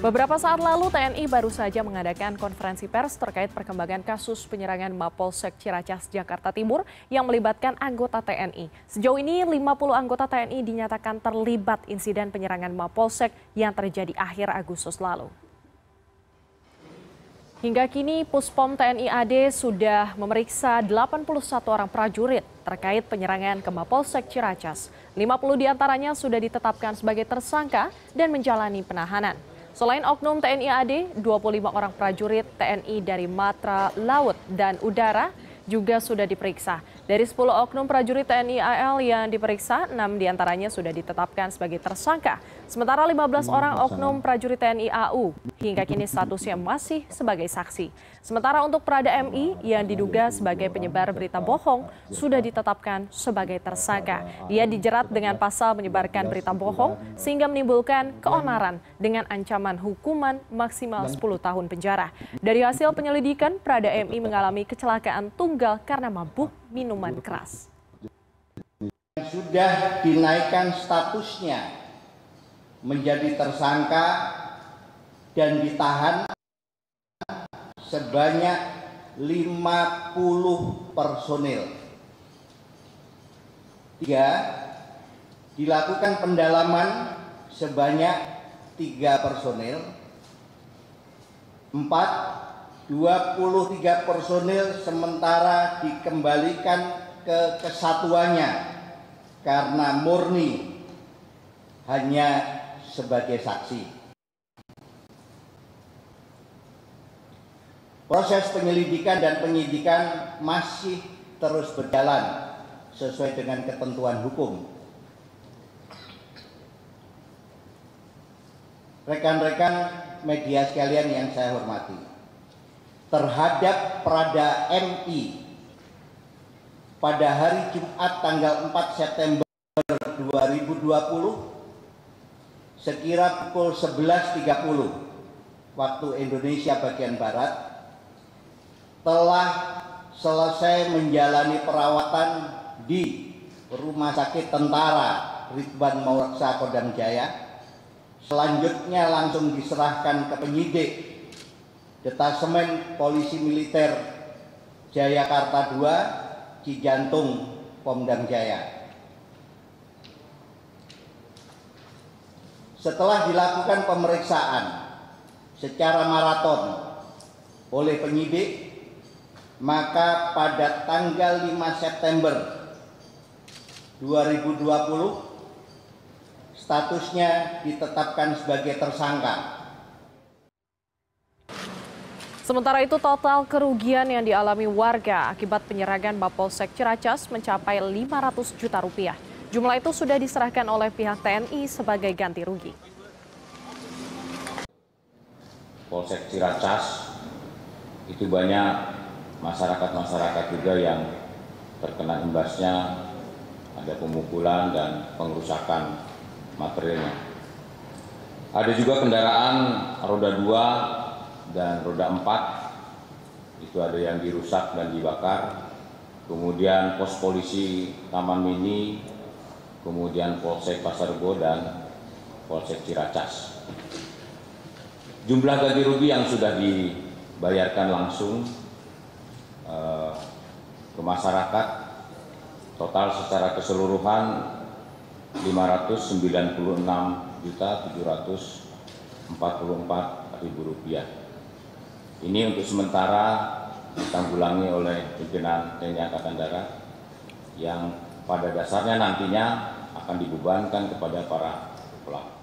Beberapa saat lalu TNI baru saja mengadakan konferensi pers terkait perkembangan kasus penyerangan Mapolsek Ciracas, Jakarta Timur yang melibatkan anggota TNI. Sejauh ini 50 anggota TNI dinyatakan terlibat insiden penyerangan Mapolsek yang terjadi akhir Agustus lalu. Hingga kini Puspom TNI AD sudah memeriksa 81 orang prajurit terkait penyerangan ke Mapolsek Ciracas. 50 di antaranya sudah ditetapkan sebagai tersangka dan menjalani penahanan. Selain oknum TNI AD, 25 orang prajurit TNI dari Matra, Laut, dan Udara juga sudah diperiksa. Dari 10 oknum prajurit TNI AL yang diperiksa, 6 di antaranya sudah ditetapkan sebagai tersangka. Sementara 15 orang oknum prajurit TNI AU hingga kini statusnya masih sebagai saksi. Sementara untuk Prada MI yang diduga sebagai penyebar berita bohong sudah ditetapkan sebagai tersangka. Dia dijerat dengan pasal menyebarkan berita bohong sehingga menimbulkan keonaran dengan ancaman hukuman maksimal 10 tahun penjara. Dari hasil penyelidikan, Prada MI mengalami kecelakaan tunggal karena mabuk minuman keras. Sudah dinaikkan statusnya menjadi tersangka dan ditahan sebanyak 50 personil. Tiga, dilakukan pendalaman sebanyak tiga personil. Empat, 23 personil sementara dikembalikan ke kesatuannya karena murni hanya sebagai saksi. Proses penyelidikan dan penyidikan masih terus berjalan sesuai dengan ketentuan hukum. Rekan-rekan media sekalian yang saya hormati, terhadap Prada MI pada hari Jumat tanggal 4 September 2020 sekira pukul 11.30 waktu Indonesia bagian Barat telah selesai menjalani perawatan di Rumah Sakit Tentara Ridwan Mauraksa Kodam Jaya. Selanjutnya langsung diserahkan ke penyidik Detasemen Polisi Militer Jayakarta II Cijantung Pomdam Jaya. Setelah dilakukan pemeriksaan secara maraton oleh penyidik maka pada tanggal 5 September 2020 statusnya ditetapkan sebagai tersangka. Sementara itu total kerugian yang dialami warga akibat penyerangan Mapolsek Ciracas mencapai 500 juta rupiah. Jumlah itu sudah diserahkan oleh pihak TNI sebagai ganti rugi. Polsek Ciracas itu banyak masyarakat-masyarakat juga yang terkena imbasnya ada pemukulan dan pengerusakan materialnya. Ada juga kendaraan roda 2 dan roda 4 itu ada yang dirusak dan dibakar. Kemudian pos polisi Taman Mini, kemudian Polsek Pasarbo dan Polsek Ciracas. Jumlah ganti rugi yang sudah dibayarkan langsung Eh, ke masyarakat total secara keseluruhan 596 juta 744 ribu rupiah. Ini untuk sementara ditanggulangi oleh pimpinan TNI Angkatan Darat yang pada dasarnya nantinya akan dibebankan kepada para pelaku.